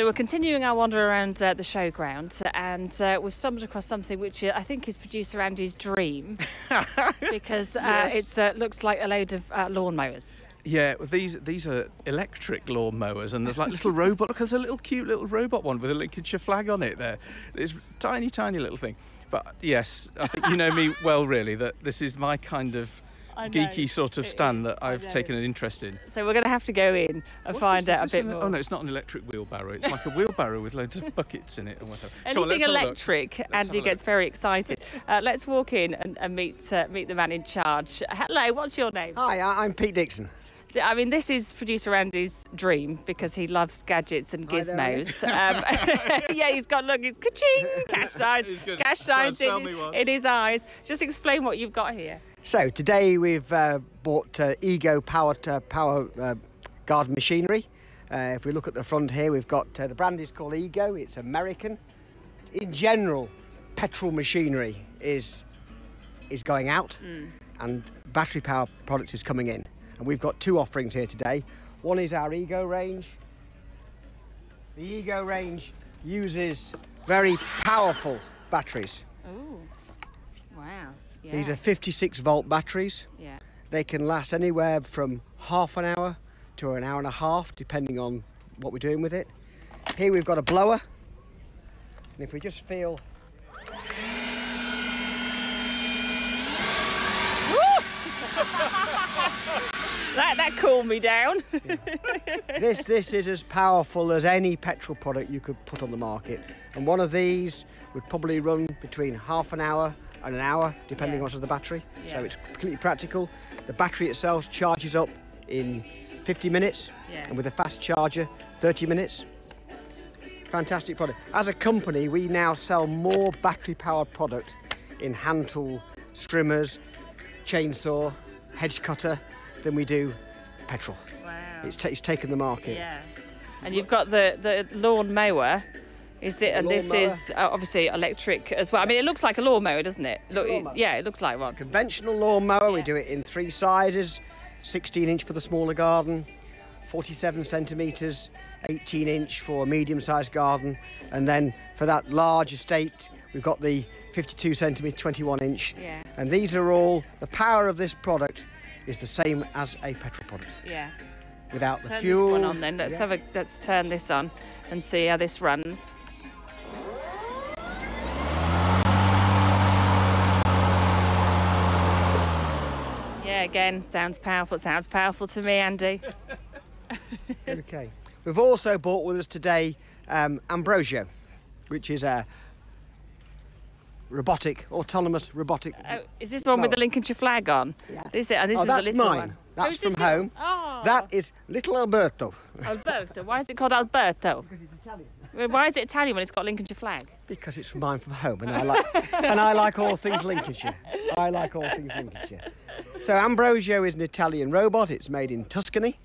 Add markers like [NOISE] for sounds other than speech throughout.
So we're continuing our wander around uh, the showground, and uh, we've stumbled across something which uh, I think is producer Andy's dream, [LAUGHS] because uh, Yes. it uh, looks like a load of uh, lawnmowers. Yeah, well, these these are electric lawn mowers, and there's like little [LAUGHS] robot. Look, there's a little cute little robot one with a Lincolnshire flag on it. There, it's tiny, tiny little thing. But yes, I think you know me [LAUGHS] well, really. That this is my kind of. Geeky sort of stand that I I've taken an interest in. So we're going to have to go in and What's find this? out a bit an- more. Oh no, it's not an electric wheelbarrow. It's like a [LAUGHS] wheelbarrow with loads of buckets in it and whatever. Come on, Anything let's have a look. electric, Andy gets very excited. Uh, let's walk in and, and meet uh, meet the man in charge. Hello, what's your name? Hi, I- I'm Pete Dixon. I mean, this is producer Andy's dream because he loves gadgets and Hi there, Andy. gizmos. [LAUGHS] um, [LAUGHS] yeah, he's got look, he's ka-ching, cash signs, He's good. cash Try and shines sell in, in his eyes. Just explain what you've got here. So today we've uh, bought uh, Ego power power uh, garden machinery. Uh, if we look at the front here, we've got uh, the brand is called Ego. It's American. In general, petrol machinery is is going out, and battery power product is coming in. And we've got two offerings here today. One is our Ego range. The Ego range uses very powerful batteries. Oh, wow. Yeah. These are 56 volt batteries. yeah. They can last anywhere from half an hour to an hour and a half, depending on what we're doing with it. Here we've got a blower, and if we just feel [LAUGHS] That that cooled me down. this, this is as powerful as any petrol product you could put on the market. And one of these would probably run between half an hour and an hour, depending Yeah. on the battery. Yeah. So it's completely practical. The battery itself charges up in 50 minutes, Yeah. and with a fast charger, 30 minutes. Fantastic product. As a company, we now sell more battery powered product in hand tool, strimmers, chainsaw, hedge cutter than we do petrol. wow. It's, it's taken the market. Yeah. And you've got the the lawn mower. Is it? And this is uh, obviously electric as well. I mean, it looks like a lawnmower, doesn't it? Look, it- yeah, it looks like one. Conventional lawnmower, we do it in three sizes 16 inch for the smaller garden, 47 centimetres, 18 inch for a medium sized garden, and then for that large estate, we've got the 52 centimetre, 21 inch. Yeah. And these are all, the power of this product is the same as a petrol product Yeah. without the Turn fuel. this one on then. Let's Yeah. have a let's turn this on and see how this runs. Yeah, again, sounds powerful. Sounds powerful to me, Andy. [LAUGHS] Okay. We've also brought with us today um, Ambrogio, which is a robotic, autonomous robotic. Oh, is this the one with the Lincolnshire flag on? Yeah. This, and this oh, is that's a little mine. one. That's Oh, from home. Oh. That is little Alberto. Alberto. Why is it called Alberto? Well, Why is it Italian when it's got a Lincolnshire flag? Because it's mine from home, and I like and I like all things Lincolnshire. I like all things Lincolnshire. So Ambrogio is an Italian robot. It's made in Tuscany.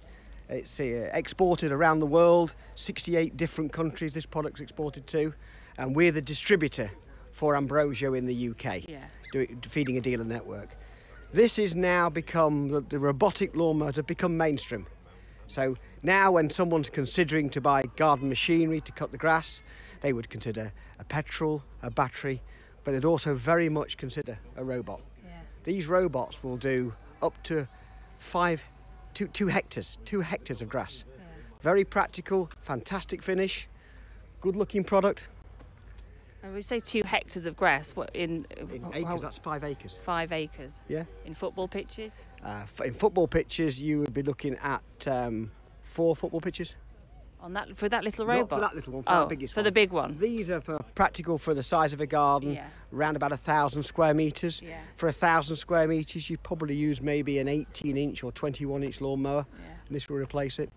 It's uh, exported around the world, 68 different countries. This product's exported to, and we're the distributor for Ambrogio in the UK, Yeah. do, feeding a dealer network. This is now become the, the robotic lawnmowers have become mainstream. So now, when someone's considering to buy garden machinery to cut the grass, they would consider a petrol, a battery, but they'd also very much consider a robot. Yeah. These robots will do up to five, two, two hectares, two hectares of grass. Very practical, fantastic finish, good looking product. And we say two hectares of grass. What in, In uh, how- acres, that's five acres. five acres. Yeah. In football pitches. Uh, in football pitches, you would be looking at um, four football pitches. On that for that little Not robot. for that little one, for oh, biggest for one. the big one. These are for practical for the size of a garden, Yeah. around about a thousand square meters. Yeah. For a thousand square meters, you probably use maybe an 18 inch or 21 inch lawnmower, Yeah. and this will replace it.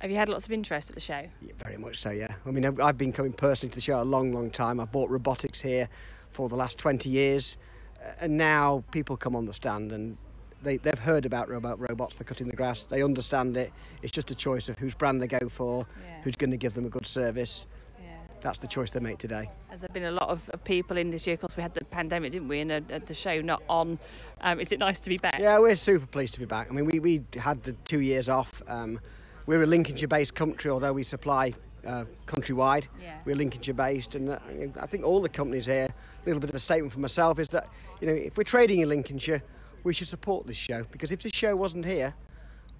Have you had lots of interest at the show? Yeah, very much so, yeah. I mean, I've- I've been coming personally to the show a long, long time. I've bought robotics here for the last 20 years, uh, and now people come on the stand and they, they've heard about robot robots for cutting the grass. They understand it. It's just a choice of whose brand they go for, Yeah. who's going to give them a good service. Yeah. That's the choice they make today. Has there been a lot of, of people in this year? Because we had the pandemic, didn't we? And uh, uh, the show not on. Um, is it nice to be back? Yeah, we're super pleased to be back. I mean, we, we had the two years off. Um, we're a Lincolnshire based country, although we supply uh, countrywide. Yeah. We're Lincolnshire based, and uh, I think all the companies here. A little bit of a statement for myself is that you know if we're trading in Lincolnshire, we should support this show because if this show wasn't here,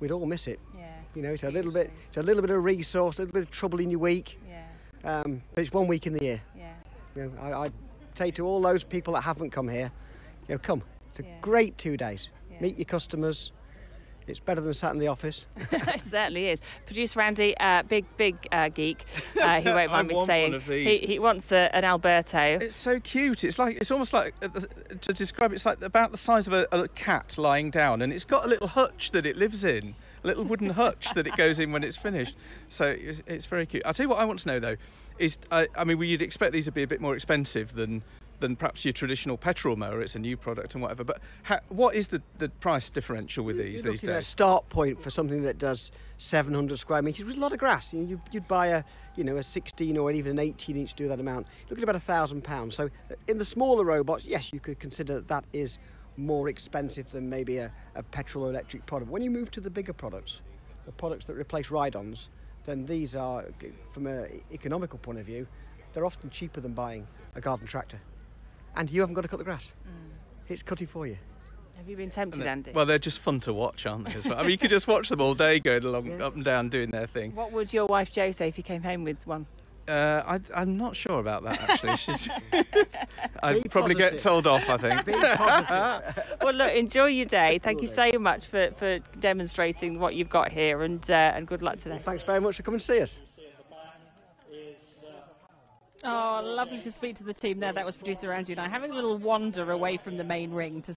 we'd all miss it. Yeah. You know, it's a little bit, it's a little bit of resource, a little bit of trouble in your week, Yeah. um, but it's one week in the year. Yeah. You know, I, I say to all those people that haven't come here, you know, come. It's a Yeah. great two days. Yeah. Meet your customers. It's better than sat in the office. [LAUGHS] it certainly is. Producer Andy, uh, big, big uh, geek. Uh, he won't [LAUGHS] I mind me want saying. one of these. He, he wants a, an Alberto. It's so cute. It's like it's almost like uh, to describe it's like about the size of a, a cat lying down, and it's got a little hutch that it lives in, a little wooden hutch that it goes in when it's finished. So it's, it's very cute. I'll tell you what I want to know though, is I, I mean, well, you'd expect these to be a bit more expensive than than perhaps your traditional petrol mower. It's a new product and whatever. But ha, what is the, the price differential with these You're these at a start point for something that does 700 square metres with a lot of grass. You, you'd buy a, you know, a 16 or even an 18 inch to do that amount. You're at about a thousand pounds. So uh, in the smaller robots, yes, you could consider that, that is more expensive than maybe a, a petrol or electric product. When you move to the bigger products, the products that replace ride-ons, then these are, from an economical point of view, they're often cheaper than buying a garden tractor. And you haven't got to cut the grass. It's cutting for you. Have you been tempted, And Andy? Well, they're just fun to watch, aren't they? As well? I mean, you could just watch them all day going along, Yeah. up and down, doing their thing. what would your wife Jo say if you came home with one? Uh, I, I'm not sure about that actually. She's, [LAUGHS] [LAUGHS] I'd probably get told off. I think. [LAUGHS] Well, look, enjoy your day. Thank you so much for, for demonstrating what you've got here, and uh, and good luck today. Thanks very much for coming to see us. Oh, lovely to speak to the team there. That was producer Andy and I having a little wander away from the main ring to